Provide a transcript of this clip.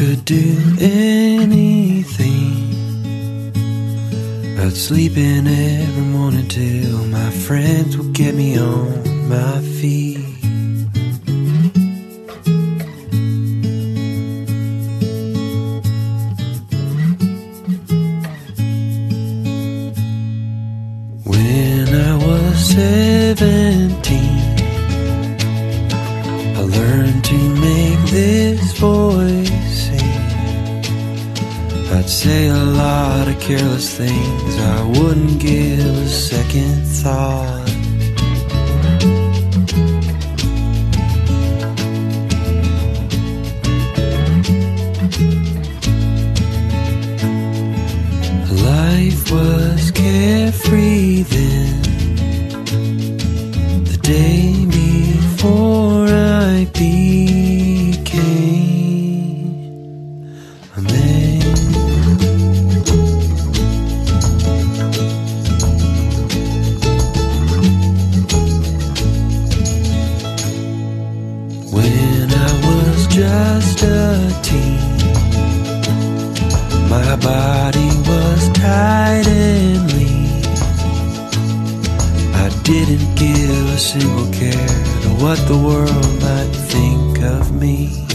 do anything but sleeping every morning till my friends will get me on my feet. When I was seventeen, I learned to make this voice. I'd say a lot of careless things I wouldn't give a second thought. Just a teen, my body was tight and lean. I didn't give a single care to what the world might think of me.